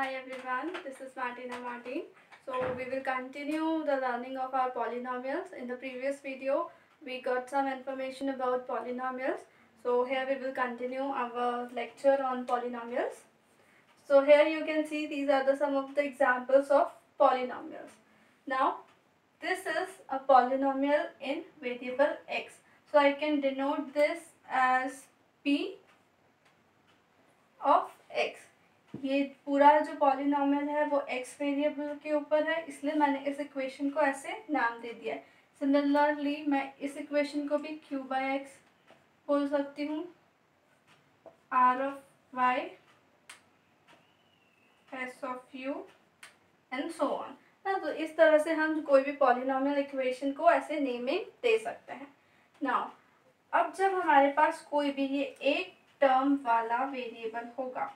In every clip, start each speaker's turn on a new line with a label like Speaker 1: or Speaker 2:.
Speaker 1: Hi everyone, this is Martina Martin. So we will continue the learning of our polynomials. In the previous video, we got some information about polynomials. So here we will continue our lecture on polynomials. So here you can see these are the some of the examples of polynomials. Now this is a polynomial in variable x. So I can denote this as p of x. ये पूरा जो polynomial है वो x variable के ऊपर है, इसलिए मैंने इस इक्वेशन को ऐसे नाम दे दिया है। सिमिलरली मैं इस इक्वेशन को भी क्यू बाई एक्स बोल सकती हूँ। R of Y S of U and so on ना तो इस तरह से हम कोई भी पॉलिनॉमियल इक्वेशन को ऐसे नेमिंग दे सकते हैं। नाउ अब जब हमारे पास कोई भी ये एक टर्म वाला वेरिएबल होगा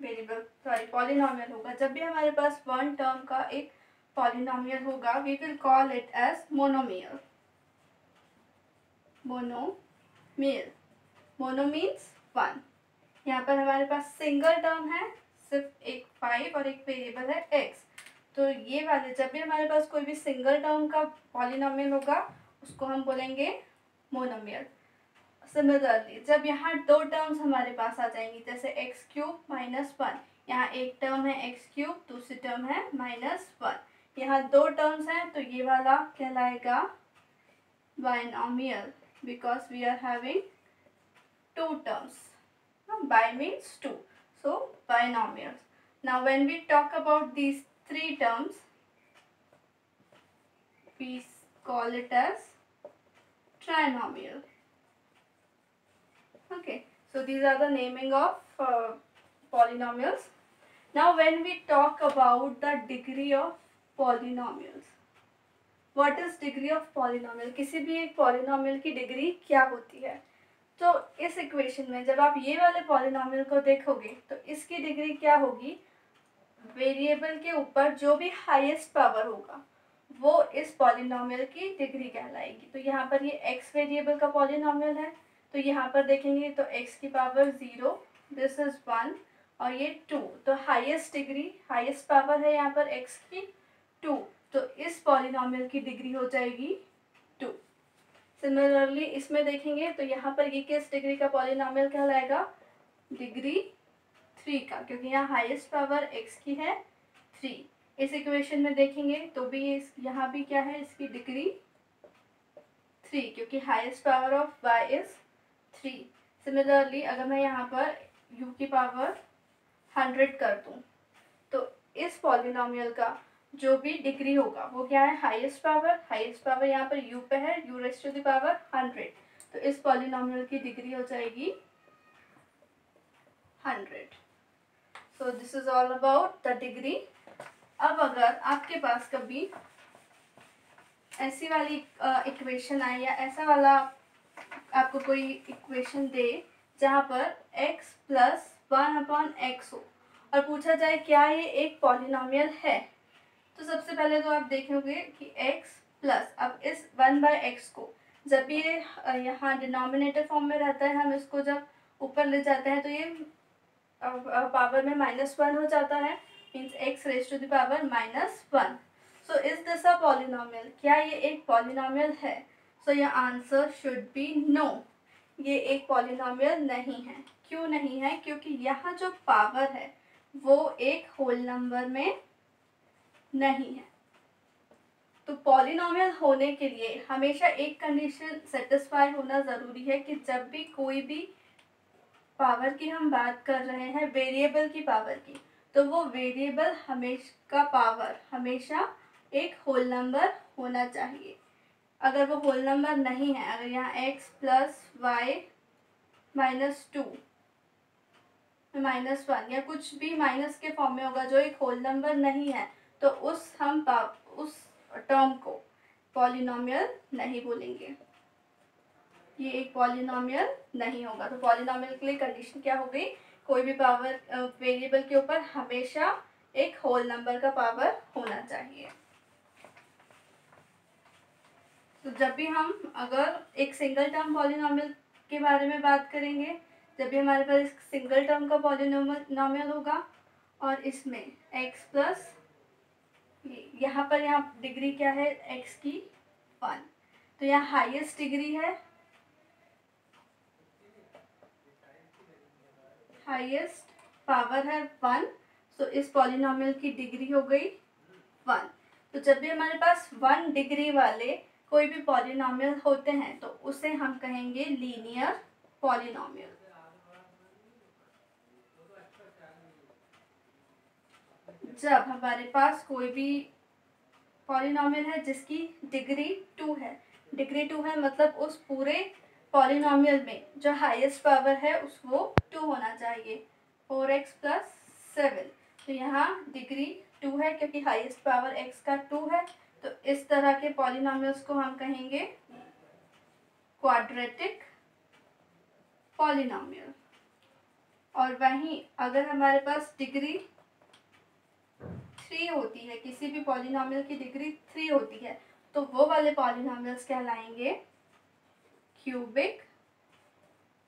Speaker 1: वेरिएबल सॉरी पॉलिनॉमियल होगा। जब भी हमारे पास वन टर्म का एक पॉलिनॉमियल होगा we will call it as monomial monomial mono means one यहाँ पर हमारे पास सिंगल टर्म है, सिर्फ़ एक फाइव और एक वेरिएबल है एक्स तो ये वाले, जब भी हमारे पास कोई भी सिंगल टर्म का पॉलिनॉमियल होगा, उसको हम बोलेंगे मोनोमियल सिमिलरली जब यहाँ दो टर्म्स हमारे पास आ जाएँगी, जैसे एक्स क्यूब माइनस वन यहाँ एक टर्म है एक्स क्यूब दूसरी टर्म है माइनस वन यहाँ दो टर्म्स हैं तो ये वाला कहलाएगा binomial because we are having two terms bi means two so binomials now when we talk about these three terms call it as trinomial okay so these are the naming of uh, polynomials now when we talk about the degree of polynomials what is degree of polynomial किसी भी एक polynomial की degree क्या होती है तो इस equation में जब आप ये वाले पॉलिनॉमियल को देखोगे तो इसकी डिग्री क्या होगी वेरिएबल के ऊपर जो भी हाईएस्ट पावर होगा वो इस पॉलिनॉमियल की डिग्री कहलाएगी तो यहाँ पर ये एक्स वेरिएबल का पॉलिनॉमियल है तो यहाँ पर देखेंगे तो x की power zero this is one और ये टू तो हाईएस्ट डिग्री हाईएस्ट पावर है यहाँ पर x की टू तो इस पॉलिनॉमियल की डिग्री हो जाएगी टू सिमिलरली इसमें देखेंगे तो यहाँ पर ये किस डिग्री का पॉलिनॉमियल कहलाएगा? डिग्री थ्री का, क्योंकि यहाँ हाईएस्ट पावर x की है थ्री इस इक्वेशन में देखेंगे तो भी इस, यहाँ भी क्या है? इसकी डिग्री थ्री क्योंकि highest power of y is three similarly अगर मैं यहाँ पर u की पावर हंड्रेड कर दूँ तो इस पॉलिनॉमियल का जो भी डिग्री होगा, वो क्या है? हाईएस्ट पावर हाईएस्ट पावर यहाँ पर u पे है, u raised to the power hundred तो इस पॉलिनॉमियल की डिग्री हो जाएगी hundred so this is all about the degree अब अगर आपके पास कभी ऐसी वाली इक्वेशन आए या ऐसा वाला आपको कोई इक्वेशन दे, जहाँ पर x plus one upon x हो। और पूछा जाए, क्या ये एक पॉलिनॉमियल है? तो सबसे पहले तो आप देखेंगे कि x प्लस अब इस वन बाय एक्स को, जब ये यहाँ डिनोमिनेटर फॉर्म में रहता है, हम इसको जब ऊपर ले जाते हैं तो ये पावर में माइनस वन हो जाता है means x raise to the power minus one so is this a polynomial क्या ये एक पॉलिनॉमियल है? So your answer should be no ये एक पॉलिनोमियल नहीं है। क्यों नहीं है? क्योंकि यहाँ जो पावर है, वो एक होल नंबर में नहीं है। तो पॉलिनॉमियल होने के लिए हमेशा एक कंडीशन सेटिस्फाई होना ज़रूरी है कि जब भी कोई भी पावर की हम बात कर रहे हैं वेरिएबल की पावर की तो वो वेरिएबल हमेशा, का पावर हमेशा एक होल नंबर होना चाहिए। अगर वो होल नंबर नहीं है, अगर यहाँ x plus y minus two minus one या कुछ भी माइनस के फॉर्म में होगा, जो एक होल नंबर नहीं है तो उस हम उस टर्म को पॉलिनॉमियल नहीं बोलेंगे। ये एक पॉलिनॉमियल नहीं होगा। तो पॉलिनॉमियल के लिए कंडीशन क्या हो गई? कोई भी पावर वेरिएबल के ऊपर हमेशा एक होल नंबर का पावर होना चाहिए। तो जब भी हम अगर एक सिंगल टर्म पॉलिनॉमियल के बारे में बात करेंगे, जब भी हमारे पास सिंगल टर्म का पॉलिनॉमियल होगा और इसमें x प्लस यहाँ पर यहाँ डिग्री क्या है? x की वन तो यहाँ हाईएस्ट डिग्री है। हाईएस्ट पावर है वन सो इस पॉलिनोमियल की डिग्री हो गई वन तो जब भी हमारे पास वन डिग्री वाले कोई भी पॉलिनोमियल होते हैं तो उसे हम कहेंगे लीनियर पॉलिनोमियल जब हमारे पास कोई भी पॉलिनोमियल है जिसकी डिग्री टू है। डिग्री टू है मतलब उस पूरे पॉलिनोमियल में जो हाईएस्ट पावर है, उसको टू होना चाहिए। फोर एक्स प्लस सेवन तो यहाँ डिग्री टू है, क्योंकि हाईएस्ट पावर एक्स का टू है। तो इस तरह के पॉलिनोमियल्स को हम कहेंगे क्वाड्रेटिक पॉलिनोमियल और वहीं अगर हमारे पास डिग्री थ्री होती है, किसी भी पॉलिनोमियल की डिग्री थ्री होती है तो वो वाले polynomials कहलाएँगे cubic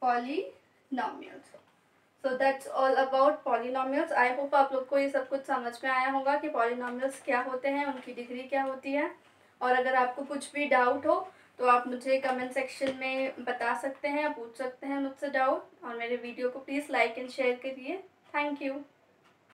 Speaker 1: polynomials so that's all about polynomials I hope आप लोग को ये सब कुछ समझ में आया होगा कि पॉलिनोमियल्स क्या होते हैं, उनकी डिग्री क्या होती है। और अगर आपको कुछ भी डाउट हो तो आप मुझे कमेंट सेक्शन में बता सकते हैं पूछ सकते हैं मुझसे डाउट और मेरे वीडियो को प्लीज़ लाइक एंड शेयर करिए। Thank you